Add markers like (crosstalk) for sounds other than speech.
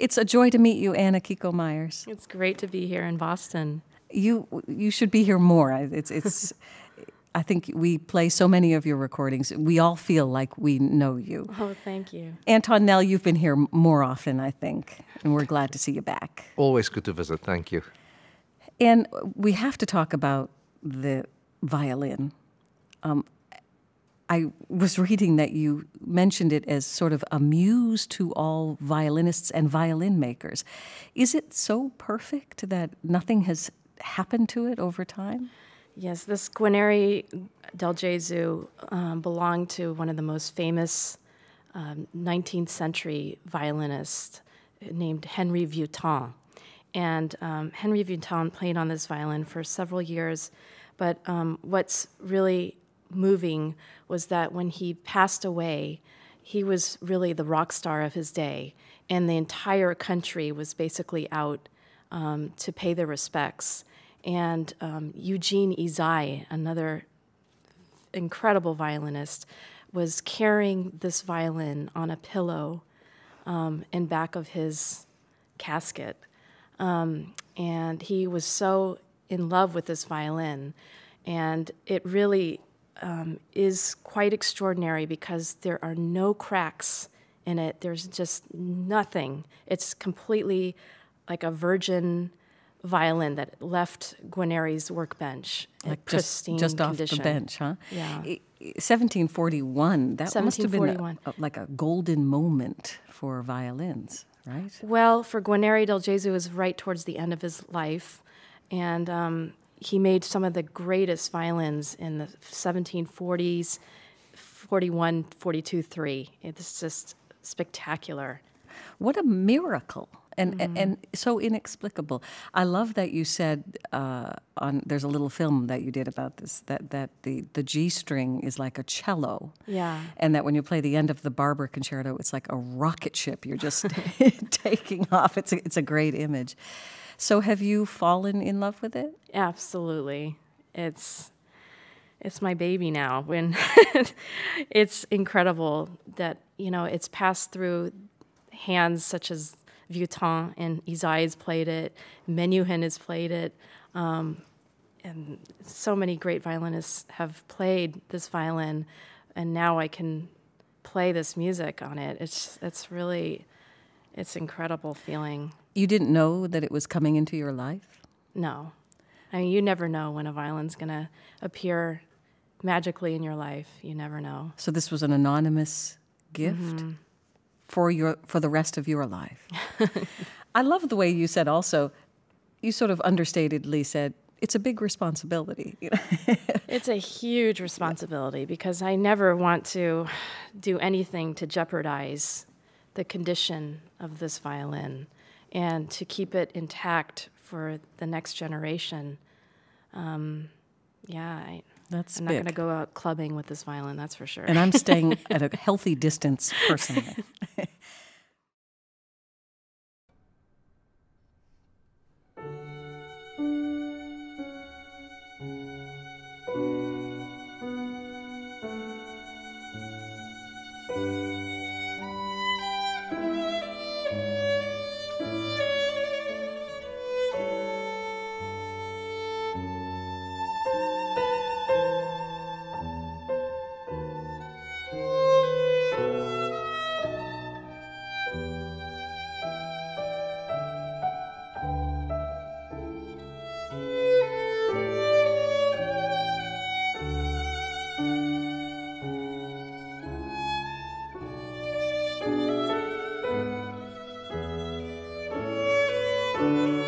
It's a joy to meet you, Anne Akiko Meyers. It's great to be here in Boston. You you should be here more. It's it's. (laughs) I think we play so many of your recordings. We all feel like we know you. Oh, thank you. Anton Nel, you've been here more often, I think, and we're glad to see you back. Always good to visit. Thank you. And we have to talk about the violin. Um, I was reading that you mentioned it as sort of a muse to all violinists and violin makers. Is it so perfect that nothing has happened to it over time? Yes, this Guarneri del Gesù um, belonged to one of the most famous um, 19th century violinists named Henry Vieuxtemps. And um, Henry Vieuxtemps played on this violin for several years. But um, what's really moving was that when he passed away, he was really the rock star of his day. And the entire country was basically out um, to pay their respects and um, Eugene Ysaÿe, another incredible violinist, was carrying this violin on a pillow um, in back of his casket. Um, and he was so in love with this violin. And it really um, is quite extraordinary because there are no cracks in it. There's just nothing. It's completely like a virgin violin that left Guarneri's workbench like pristine just, just off condition. the bench, huh? Yeah. 1741. That 1741. must have been a, a, like a golden moment for violins, right? Well, for Guarneri del Gesù was right towards the end of his life, and um, he made some of the greatest violins in the 1740s, 41, 42, 3. It's just spectacular. What a miracle and, mm-hmm. and so inexplicable. I love that you said uh, on there's a little film that you did about this that that the the G string is like a cello. Yeah. And that when you play the end of the Barber Concerto, it's like a rocket ship. You're just (laughs) (laughs) taking off. It's a, it's a great image. So have you fallen in love with it? Absolutely. It's it's my baby now. When (laughs) it's incredible that you know it's passed through hands such as Vieuxtemps and Ysaÿe's played it, Menuhin has played it, um, and so many great violinists have played this violin, and now I can play this music on it. It's it's really it's incredible feeling. You didn't know that it was coming into your life? No. I mean, you never know when a violin's going to appear magically in your life. You never know. So this was an anonymous gift? Mm-hmm for your for the rest of your life. (laughs) I love the way you said also, you sort of understatedly said it's a big responsibility. (laughs) it's a huge responsibility because I never want to do anything to jeopardize the condition of this violin and to keep it intact for the next generation. Um, yeah, I, that's I'm big. not going to go out clubbing with this violin, that's for sure. And I'm staying (laughs) at a healthy distance personally. (laughs) Música